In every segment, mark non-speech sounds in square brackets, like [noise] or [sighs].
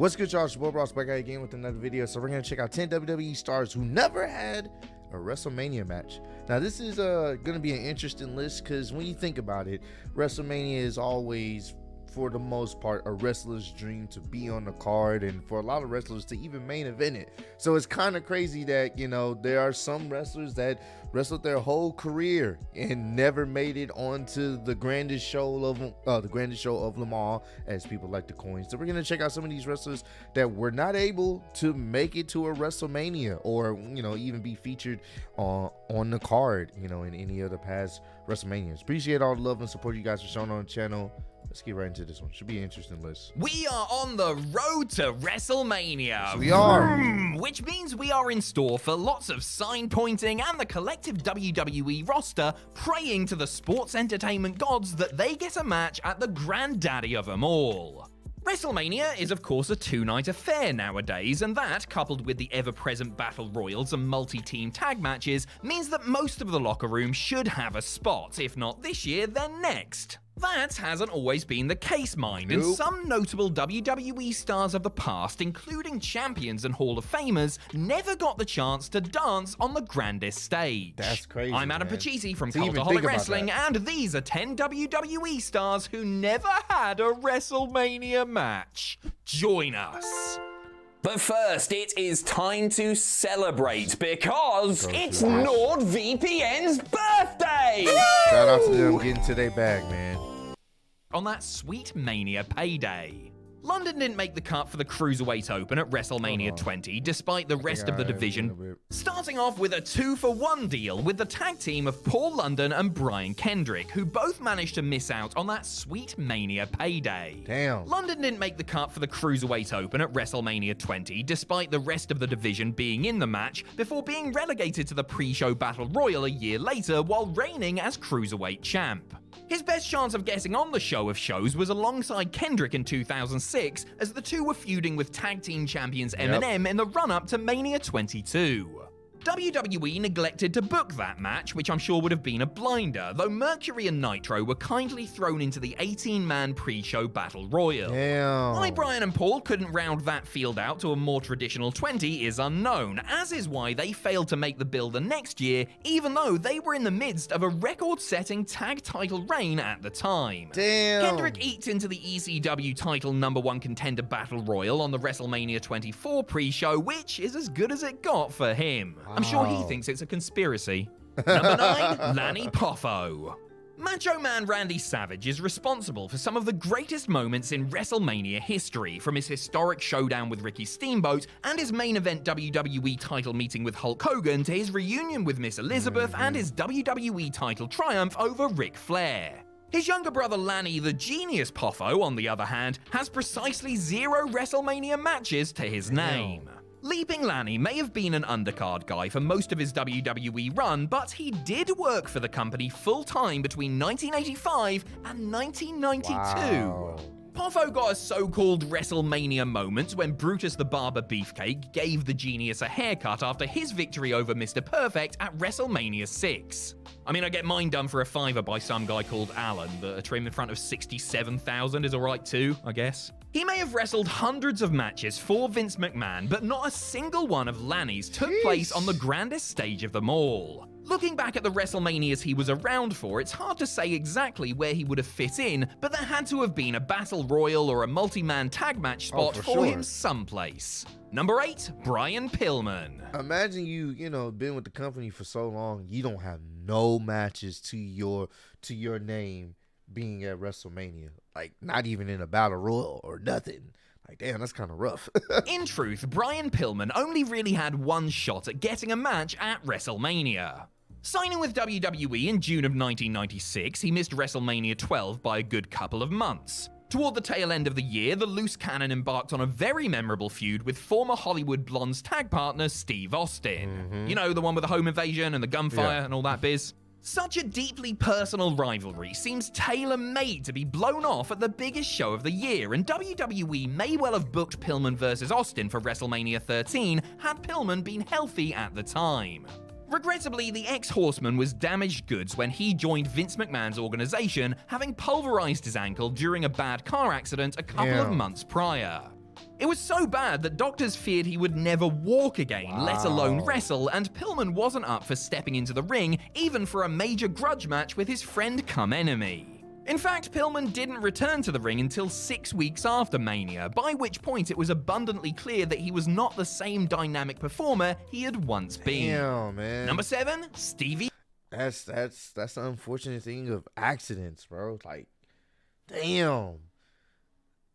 What's good, y'all? It's your boy Ross back again with another video. So we're gonna check out 10 WWE stars who never had a WrestleMania match. Now this is uh gonna be an interesting list because when you think about it, WrestleMania is always for the most part a wrestler's dream to be on the card and for a lot of wrestlers to even main event it. So it's kind of crazy that, you know, there are some wrestlers that wrestled their whole career and never made it onto the grandest show of uh, the grandest show of them all, as people like to coin. So we're gonna check out some of these wrestlers that were not able to make it to a WrestleMania or you know even be featured on on the card, you know, in any of the past WrestleManias. Appreciate all the love and support you guys are showing on the channel. Let's get right into this one. Should be an interesting list. We are on the road to WrestleMania. Yes, we are. Mm, which means we are in store for lots of sign pointing and the collective WWE roster praying to the sports entertainment gods that they get a match at the granddaddy of them all. WrestleMania is, of course, a two night affair nowadays, and that, coupled with the ever present battle royals and multi team tag matches, means that most of the locker room should have a spot, if not this year, then next. That hasn't always been the case, mind, Nope. and some notable WWE stars of the past, including champions and Hall of Famers, never got the chance to dance on the grandest stage. That's crazy, I'm Adam man. Pacitti from To even think Cultaholic Wrestling, and these are 10 WWE stars who never had a WrestleMania match. Join us. But first, it is time to celebrate because Go it's through this. NordVPN's birthday! Shout out to them getting to their bag, man. On that sweet Mania payday. London didn't make the cut for the Cruiserweight Open at WrestleMania 20, despite the rest of the division. Starting off with a two for one deal with the tag team of Paul London and Brian Kendrick, who both managed to miss out on that sweet Mania payday. Damn. London didn't make the cut for the Cruiserweight Open at WrestleMania 20, despite the rest of the division being in the match, before being relegated to the pre show Battle Royal a year later while reigning as Cruiserweight champ. His best chance of getting on the show of shows was alongside Kendrick in 2006, as the two were feuding with tag team champions Yep. MNM in the run up to Mania 22. WWE neglected to book that match, which I'm sure would have been a blinder, though Mercury and Nitro were kindly thrown into the 18 man pre show Battle Royal. Damn. Why Brian and Paul couldn't round that field out to a more traditional 20 is unknown, as is why they failed to make the bill the next year, even though they were in the midst of a record setting tag title reign at the time. Damn. Kendrick eked into the ECW title number one contender battle royal on the WrestleMania 24 pre show, which is as good as it got for him. I'm sure he thinks it's a conspiracy. Number nine, [laughs] Lanny Poffo. Macho Man Randy Savage is responsible for some of the greatest moments in WrestleMania history, from his historic showdown with Ricky Steamboat and his main event WWE title meeting with Hulk Hogan to his reunion with Miss Elizabeth and his WWE title triumph over Ric Flair. His younger brother Lanny, the genius Poffo, on the other hand, has precisely zero WrestleMania matches to his name. Leaping Lanny may have been an undercard guy for most of his WWE run, but he did work for the company full time between 1985 and 1992. Wow. Poffo got a so-called WrestleMania moment when Brutus the Barber Beefcake gave the genius a haircut after his victory over Mr. Perfect at WrestleMania 6. I mean, I get mine done for a fiver by some guy called Alan, but a trim in front of 67,000 is alright too, I guess. He may have wrestled hundreds of matches for Vince McMahon, but not a single one of Lanny's took place on the grandest stage of them all. Looking back at the WrestleManias he was around for, it's hard to say exactly where he would have fit in, but there had to have been a Battle Royal or a multi man tag match oh, spot for for, sure. him someplace. Number 8, Brian Pillman. Imagine you, you know, been with the company for so long, you don't have no matches to your to your name being at WrestleMania. Like not even in a battle royal or nothing. Like damn, that's kind of rough. [laughs] In truth, Brian Pillman only really had one shot at getting a match at WrestleMania. Signing with WWE in June of 1996, he missed WrestleMania 12 by a good couple of months. Toward the tail end of the year, the Loose Cannon embarked on a very memorable feud with former Hollywood Blondes tag partner Steve Austin. Mm-hmm. You know, the one with the home invasion and the gunfire Yeah. and all that biz. Such a deeply personal rivalry seems tailor made to be blown off at the biggest show of the year, and WWE may well have booked Pillman versus Austin for WrestleMania 13 had Pillman been healthy at the time. Regrettably, the ex horseman was damaged goods when he joined Vince McMahon's organization, having pulverized his ankle during a bad car accident a couple of months prior. It was so bad that doctors feared he would never walk again, let alone wrestle, and Pillman wasn't up for stepping into the ring, even for a major grudge match with his friend come enemy. In fact, Pillman didn't return to the ring until six weeks after Mania, by which point it was abundantly clear that he was not the same dynamic performer he had once been. Damn, man. Number seven, Stevie That's that's that's the unfortunate thing of accidents, bro. Like, damn.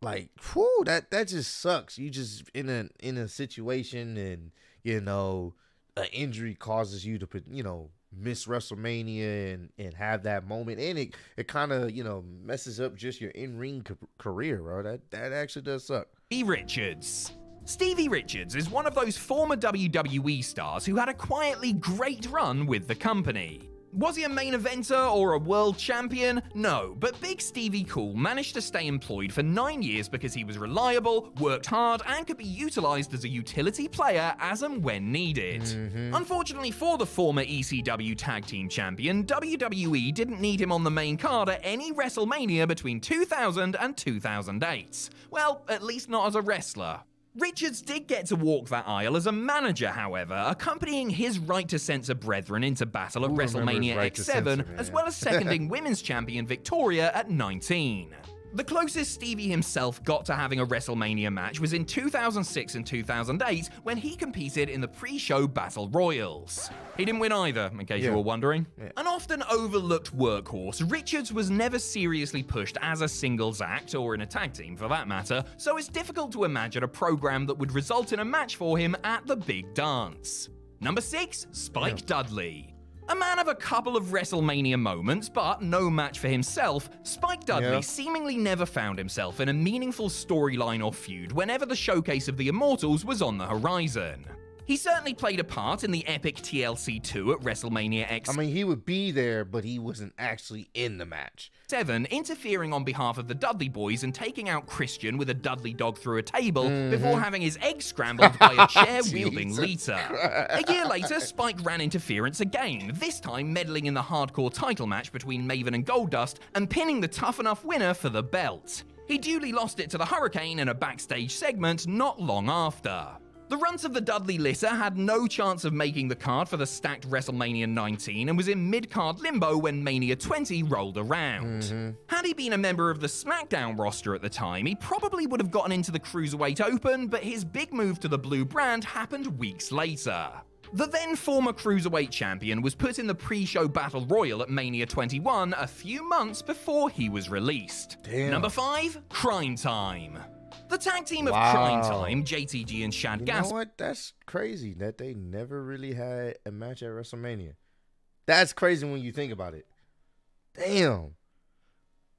Like, whew, that that just sucks. You just in a in a situation and you know an injury causes you to you know miss WrestleMania and and have that moment, and it it kind of you know messes up just your in ring career, bro. That that actually does suck. Stevie Richards. Stevie Richards is one of those former WWE stars who had a quietly great run with the company. Was he a main eventer or a world champion? No, but Big Stevie Cool managed to stay employed for nine years because he was reliable, worked hard, and could be utilized as a utility player as and when needed. Mm-hmm. Unfortunately for the former ECW Tag Team Champion, WWE didn't need him on the main card at any WrestleMania between 2000 and 2008. Well, at least not as a wrestler. Richards did get to walk that aisle as a manager, however, accompanying his right to censor brethren into battle at Who WrestleMania Right X7, Censor, as well as seconding [laughs] women's champion Victoria at 19. The closest Stevie himself got to having a WrestleMania match was in 2006 and 2008 when he competed in the pre show Battle Royals. He didn't win either, in case Yeah. you were wondering. Yeah. An often overlooked workhorse, Richards was never seriously pushed as a singles act, or in a tag team for that matter, so it's difficult to imagine a program that would result in a match for him at the big dance. Number 6, Spike Dudley. A man of a couple of WrestleMania moments, but no match for himself, Spike Dudley Yeah. seemingly never found himself in a meaningful storyline or feud whenever the showcase of the Immortals was on the horizon. He certainly played a part in the epic TLC 2 at WrestleMania X7, mean, he would be there, but he wasn't actually in the match. 7. interfering on behalf of the Dudley boys and taking out Christian with a Dudley dog through a table Mm-hmm. before having his egg scrambled by a chair [laughs] wielding Lita. A year later, Spike ran interference again, this time meddling in the hardcore title match between Maven and Goldust and pinning the tough enough winner for the belt. He duly lost it to the Hurricane in a backstage segment not long after. The runs of the Dudley Litter had no chance of making the card for the stacked WrestleMania 19 and was in mid card limbo when Mania 20 rolled around. Mm-hmm. Had he been a member of the SmackDown roster at the time, he probably would have gotten into the Cruiserweight Open, but his big move to the blue brand happened weeks later. The then former Cruiserweight champion was put in the pre show Battle Royal at Mania 21 a few months before he was released. Damn. Number 5 Cryme Tyme. The tag team of Wow. Cryme Tyme, JTG and Shad You Gaspard. know what? That's crazy that they never really had a match at WrestleMania. That's crazy when you think about it. Damn.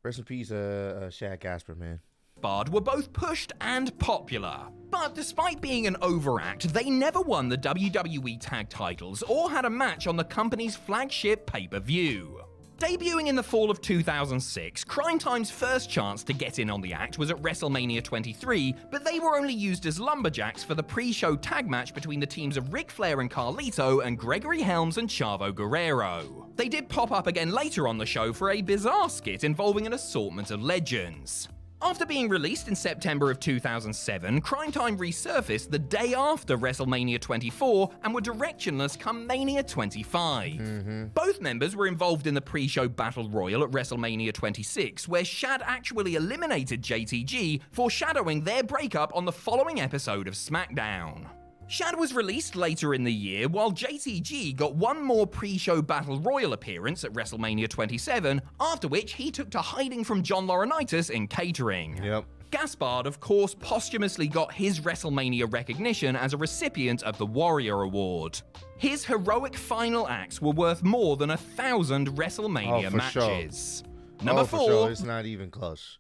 Rest in peace, uh, uh Shad Gaspard, man. Bard were both pushed and popular. But despite being an overact, they never won the WWE tag titles or had a match on the company's flagship pay per view. Debuting in the fall of 2006, Cryme Tyme's first chance to get in on the act was at WrestleMania 23, but they were only used as lumberjacks for the pre show tag match between the teams of Ric Flair and Carlito and Gregory Helms and Chavo Guerrero. They did pop up again later on the show for a bizarre skit involving an assortment of legends. After being released in September of 2007, Cryme Tyme resurfaced the day after WrestleMania 24 and were directionless come Mania 25. Mm-hmm. Both members were involved in the pre show Battle Royal at WrestleMania 26, where Shad actually eliminated JTG, foreshadowing their breakup on the following episode of SmackDown. Shad was released later in the year, while JTG got one more pre show Battle Royal appearance at WrestleMania 27, after which he took to hiding from John Laurinaitis in catering. Yep. Gaspard, of course, posthumously got his WrestleMania recognition as a recipient of the Warrior Award. His heroic final acts were worth more than a thousand WrestleMania Oh, for sure. matches. Number oh, for four, sure. It's not even close.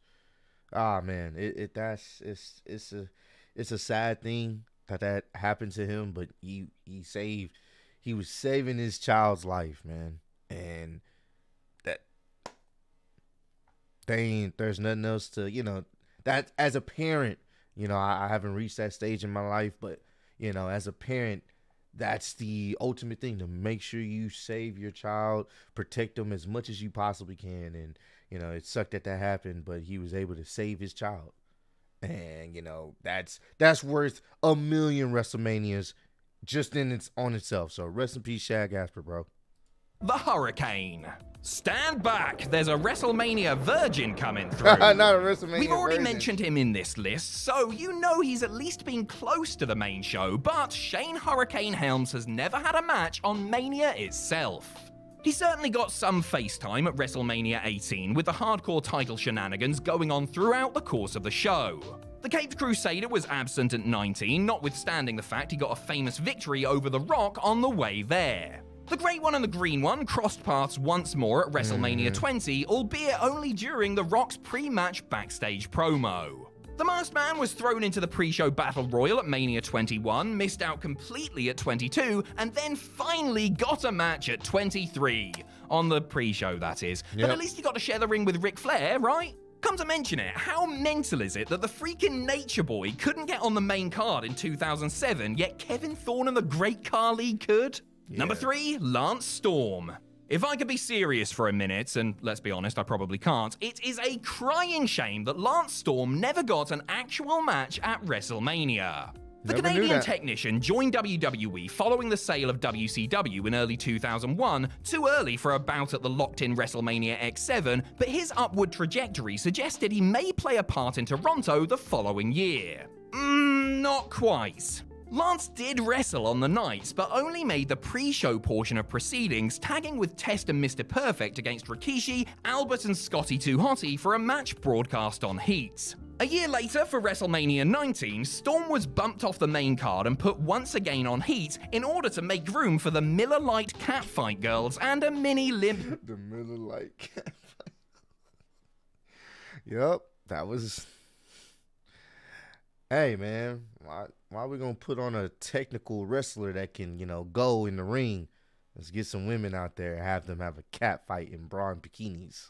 Ah, man, it, it that's it's it's a it's a sad thing that that happened to him, but he he saved he was saving his child's life, man, and that they ain't there's nothing else to you know that as a parent, you know I, I haven't reached that stage in my life, but you know as a parent. That's the ultimate thing to make sure you save your child, protect them as much as you possibly can, and you know, it sucked that that happened, but he was able to save his child. And you know that's that's worth a million WrestleManias just in its on itself. So rest in peace, Shad Gaspard, bro. The Hurricane. Stand back, there's a WrestleMania virgin coming [laughs] through. Not a WrestleMania. We've already version. mentioned him in this list, so you know he's at least been close to the main show, but Shane Hurricane Helms has never had a match on Mania itself. He certainly got some face time at WrestleMania 18 with the hardcore title shenanigans going on throughout the course of the show. The Caped Crusader was absent at 19, notwithstanding the fact he got a famous victory over The Rock on the way there. The Great One and the Green One crossed paths once more at WrestleMania mm. 20, albeit only during The Rock's pre match backstage promo. The Masked Man was thrown into the pre show Battle Royal at Mania 21, missed out completely at 22, and then finally got a match at 23. On the pre show, that is. But at least he got to share the ring with Ric Flair, right? Come to mention it, how mental is it that the freaking Nature Boy couldn't get on the main card in 2007, yet Kevin Thorn and the Great Khali could? Number three, Lance Storm. If I could be serious for a minute, and let's be honest, I probably can't, it is a crying shame that Lance Storm never got an actual match at WrestleMania. The Never Canadian technician joined WWE following the sale of WCW in early 2001, too early for a bout at the locked in WrestleMania X7, but his upward trajectory suggested he may play a part in Toronto the following year. Mmm, not quite. Lance did wrestle on the nights, but only made the pre show portion of proceedings, tagging with Test and Mr. Perfect against Rikishi, Albert, and Scotty 2 Hotty for a match broadcast on Heat. A year later, for WrestleMania 19, Storm was bumped off the main card and put once again on Heat in order to make room for the Miller Lite Catfight Girls and a mini limp. [laughs] the Miller Lite. Catfight. yep, that was. Hey man, why why we gonna put on a technical wrestler that can you know go in the ring? Let's get some women out there and have them have a cat fight in bra and bikinis.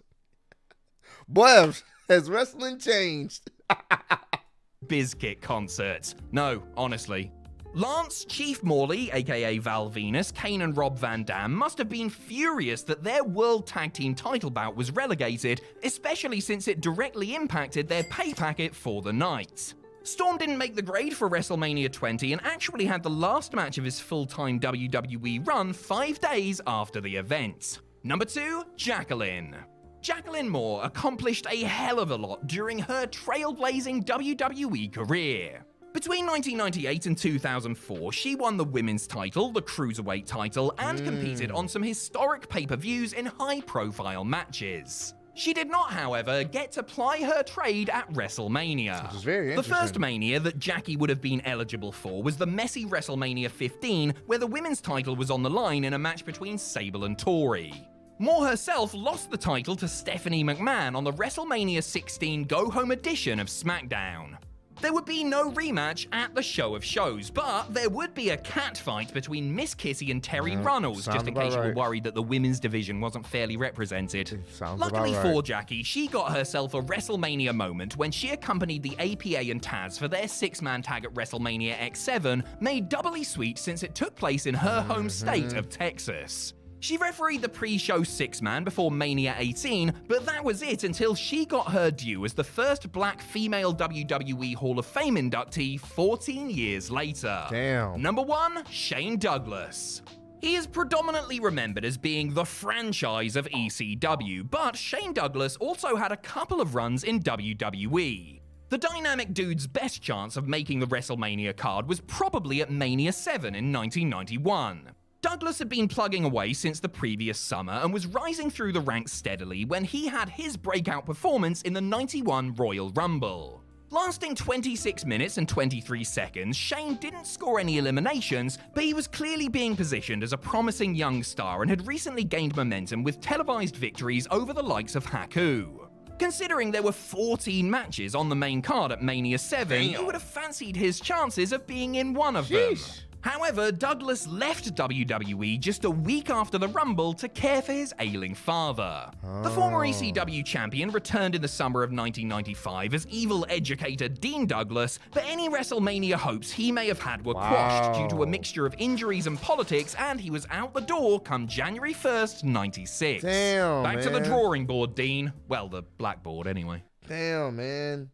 [laughs] Boy, [laughs] has wrestling changed? [laughs] Bizkit concerts. No, honestly. Lance, Chief Morley, aka Val Venis, Kane, and Rob Van Dam must have been furious that their World Tag Team title bout was relegated, especially since it directly impacted their pay packet for the night. Storm didn't make the grade for WrestleMania 20 and actually had the last match of his full time WWE run five days after the event. Number 2, Jacqueline. Jacqueline Moore accomplished a hell of a lot during her trailblazing WWE career. Between 1998 and 2004, she won the women's title, the cruiserweight title, and mm. competed on some historic pay per views in high profile matches. She did not, however, get to ply her trade at WrestleMania. Which is very the first. Mania that Jackie would have been eligible for was the messy WrestleMania 15, where the women's title was on the line in a match between Sable and Tori. Moore herself lost the title to Stephanie McMahon on the WrestleMania 16 Go Home edition of SmackDown. There would be no rematch at the show of shows, but there would be a catfight between Miss Kitty and Terri Yeah, Runnels, just in case you were worried that the women's division wasn't fairly represented. Sounds Luckily about for. Jackie, she got herself a WrestleMania moment when she accompanied the APA and Taz for their six man tag at WrestleMania X7, made doubly sweet since it took place in her home state of Texas. She refereed the pre show six man before Mania 18, but that was it until she got her due as the first black female WWE Hall of Fame inductee 14 years later. Damn. Number one, Shane Douglas. He is predominantly remembered as being the franchise of ECW, but Shane Douglas also had a couple of runs in WWE. The dynamic dude's best chance of making the WrestleMania card was probably at Mania 7 in 1991. Douglas had been plugging away since the previous summer and was rising through the ranks steadily when he had his breakout performance in the 91 Royal Rumble. Lasting 26 minutes and 23 seconds, Shane didn't score any eliminations, but he was clearly being positioned as a promising young star and had recently gained momentum with televised victories over the likes of Haku. Considering there were 14 matches on the main card at Mania 7, you would have fancied his chances of being in one of them. However, Douglas left WWE just a week after the Rumble to care for his ailing father. The former oh. ECW champion returned in the summer of 1995 as evil educator Dean Douglas, but any WrestleMania hopes he may have had were quashed due to a mixture of injuries and politics, and he was out the door come January 1st, 96. Damn, Back to the drawing board, Dean. Well, the blackboard, anyway. Damn, man.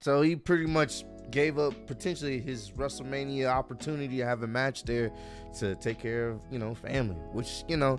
So he pretty much gave up potentially his WrestleMania opportunity to have a match there to take care of, you know, family, which, you know,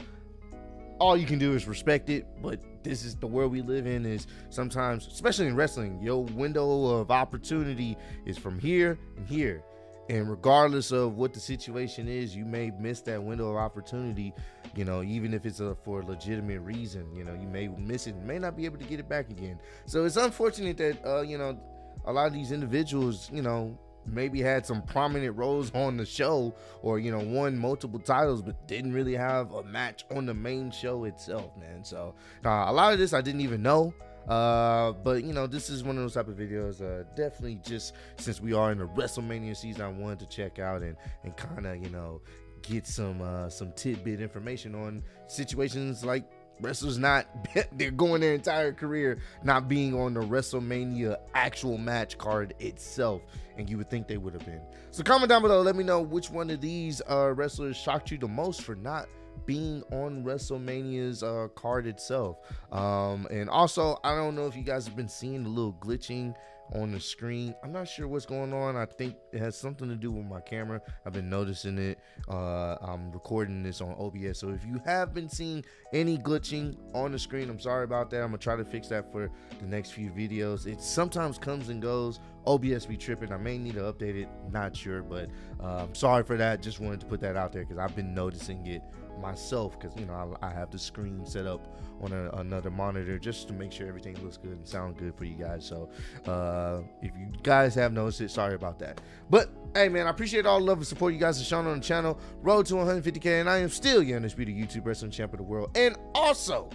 all you can do is respect it, but this is the world we live in is sometimes, especially in wrestling, your window of opportunity is from here and here. And regardless of what the situation is, you may miss that window of opportunity, you know, even if it's a, for a legitimate reason, you know, you may miss it, may not be able to get it back again. So it's unfortunate that, uh, you know, a lot of these individuals, you know, maybe had some prominent roles on the show or you know won multiple titles but didn't really have a match on the main show itself man. So uh, a lot of this i didn't even know. Uh, but you know this is one of those type of videos uh, definitely just since we are in the wrestlemania season i wanted to check out and and kind of you know get some uh some tidbit information on situations like wrestlers not [laughs] they're going their entire career not being on the WrestleMania actual match card itself, and you would think they would have been. So comment down below, let me know which one of these uh, wrestlers shocked you the most for not being on WrestleMania's uh, card itself. Um, and also, I don't know if you guys have been seeing the little glitching on the screen. I'm not sure what's going on. I think it has something to do with my camera. I've been noticing it. Uh, I'm recording this on OBS. So if you have been seeing any glitching on the screen, I'm sorry about that. I'm going to try to fix that for the next few videos. It sometimes comes and goes. OBS be tripping. I may need to update it. Not sure, but uh, sorry for that. Just wanted to put that out there because I've been noticing it myself because you know I, I, have the screen set up on a, another monitor just to make sure everything looks good and sound good for you guys. So uh, if you guys have noticed it sorry about that. But hey man i appreciate all the love and support you guys have shown on the channel. Road to 150k and i am still your undisputed youtube wrestling champ of the world. And also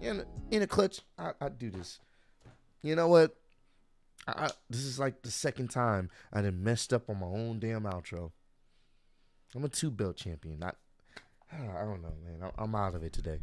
in, in a clutch I, I do this. You know what? I, this is like the second time I done messed up on my own damn outro. I'm a two belt champion. Not [sighs] I don't know, man. I'm out of it today.